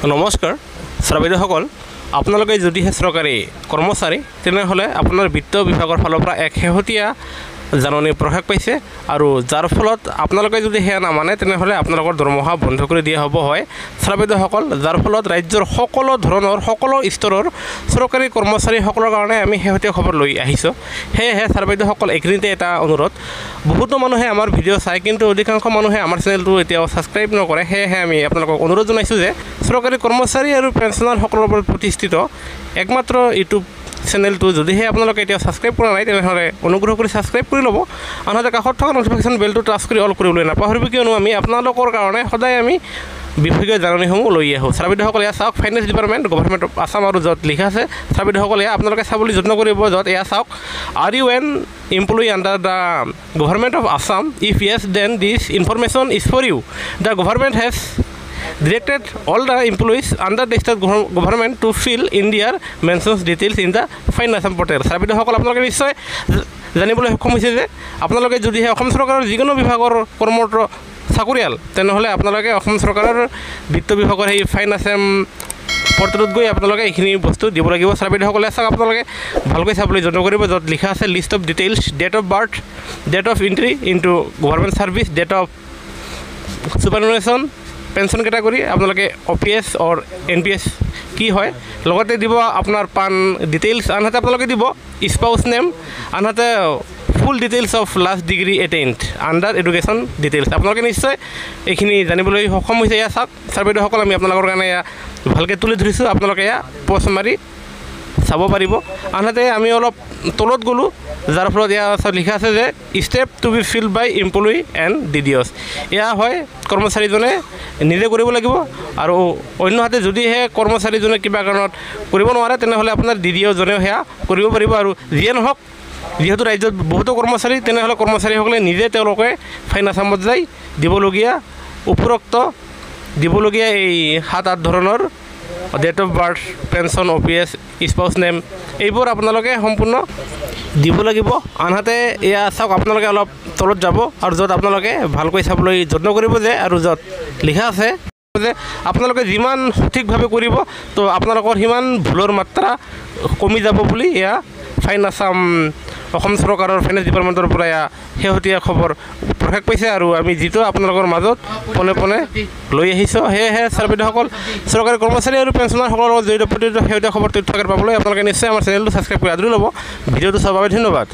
নমস্কাৰ। শ্ৰমিকসকল আপোনালোকে যদিহে চৰকাৰী কৰ্মচাৰী তেনেহ'লে আপোনাৰ বিত্ত বিভাগৰ ফালৰ পৰা এক শেহতীয়া জাননী প্ৰকাশ পাইছে আৰু যাৰ ফলত আপোনালোকে যদি সেয়া নামানে তেনেহ'লে আপোনালোকৰ দৰমহা বন্ধ কৰি দিয়া হ'ব হয়। শ্ৰমিকসকল যাৰ ফলত ৰাজ্যৰ সকলো ধৰণৰ সকলো স্তৰৰ চৰকাৰী কৰ্মচাৰীসকলৰ কাৰণে আমি শেহতীয়া খবৰ লৈ আহিছোঁ। সেয়েহে শ্ৰমিকসকল এইখিনিতে এটা অনুৰোধ। বহুতো মানুহে আমাৰ ভিডিঅ' চায় কিন্তু অধিকাংশ মানুহে আমাৰ চেনেলটো এতিয়াও ছাবস্ক্ৰাইব নকৰে। সেয়েহে আমি আপোনালোকক অনুৰোধ জনাইছোঁ যে চৰকাৰী কৰ্মচাৰী আৰু পেঞ্চনাৰসকলৰ ওপৰত প্ৰতিষ্ঠিত একমাত্ৰ ইউটিউব চেনেলটো। যদিহে আপোনালোকে এতিয়া ছাবস্ক্ৰাইব কৰা নাই তেনেহ'লে অনুগ্ৰহ কৰি ছাবস্ক্ৰাইব কৰি ল'ব। আনহাতে কাষত থকা নটিফিকেশ্যন বেলটো টাচ কৰি অল কৰিবলৈ নাপাহৰিব কিয়নো আমি আপোনালোকৰ কাৰণে সদায় আমি বিভাগীয় জাননীসমূহ লৈ আহোঁ। চাৰ্বিদসকলে এয়া চাওক finance department government of Assam আৰু য'ত লিখা আছে চাৰ্বিদসকলে এয়া আপোনালোকে চাবলৈ যত্ন কৰিব য'ত এয়া চাওক are you an employee under the government of Assam if yes then this information is for you the government has the employees under the state gov- government to fill in their mentions details in the fine assam portal. চাৰ্বিদসকল আপোনালোকে নিশ্চয় জানিবলৈ সক্ষম হৈছে যে আপোনালোকে যদিহে অসম চৰকাৰৰ যিকোনো বিভাগৰ কৰ্মৰত চাকৰিয়াল তেনেহ'লে আপোনালোকে অসম চৰকাৰৰ বিত্ত বিভাগৰ সেই ফাইন আছাম পৰ্টেলত গৈ আপোনালোকে এইখিনি বস্তু দিব লাগিব। চাৰ্বিদসকলে চাওক আপোনালোকে ভালকৈ চাবলৈ যত্ন কৰিব য'ত লিখা আছে list of details date of birth date of entry into government service date of superannuation pension category আপোনালোকে O' P S or N P S কি হয় লগতে দিব আপোনাৰ পান ডিটেইলছ আনহাতে আপোনালোকে দিব স্পাউচ নেম আনহাতে full details of last degree attained under education details আপোনালোকে নিশ্চয় এইখিনি জানিবলৈ সক্ষম হৈছে এয়া চাওক ছাৰ বাইদেউসকল আমি আপোনালোকৰ কাৰণে এয়া ভালকৈ তুলি ধৰিছোঁ। আপোনালোকে এয়া পষ্ট মাৰি চাব পাৰিব। আনহাতে আমি অলপ তলত গ'লোঁ যাৰ ফলত আছে লিখা আছে যে step to be fill by employee and D D O's এয়া হয় কৰ্মচাৰীজনে নিজে কৰিব লাগিব আৰু অন্যহাতে যদিহে কৰ্মচাৰীজনে কিবা কাৰণত কৰিব নোৱাৰে তেনেহ'লে আপোনাৰ ডি ডি অ'জনেও সেয়া কৰিব পাৰিব আৰু যিয়ে নহওক যিহেতু ৰাজ্যত বহুতো কৰ্মচাৰী তেনেহ'লে কৰ্মচাৰীসকলে নিজে তেওঁলোকে ফাইন আছামত যাই দিবলগীয়া উপৰোক্ত দিবলগীয়া এই সাত আঠ ধৰণৰ date of birth pension O' P S spouse name এইবোৰ আপোনালোকে সম্পূৰ্ণ দিব লাগিব। আনহাতে এয়া চাওক আপোনালোকে অলপ তলত যাব আৰু য'ত আপোনালোকে ভালকৈ চাবলৈ যত্ন কৰিব যে আৰু য'ত লিখা আছে যে আপোনালোকে যিমান সঠিকভাৱে কৰিব তো আপোনালোকৰ সিমান ভুলৰ মাত্ৰা কমি যাব বুলি এয়া ফাইন আছাম অসম চৰকাৰৰ ফাইনেন্স ডিপাৰ্টমেণ্টৰ পৰা শেহতীয়া খবৰ প্ৰকাশ পাইছে আৰু আমি যিটো আপোনালোকৰ মাজত পোনে পোনে লৈ আহিছোঁ। সেয়েহে ছাৰ বাইদেউসকল চৰকাৰী কৰ্মচাৰী আৰু পেঞ্চনাৰসকলৰ লগত জড়িত প্ৰতিটো শেহতীয়া খবৰ তথ্য পাবলৈ আপোনালোকে নিশ্চয় আমাৰ চেনেলটো ছাবস্ক্ৰাইব কৰি আদৰি ল'ব। ভিডিঅ'টো চোৱাৰ বাবে ধন্যবাদ।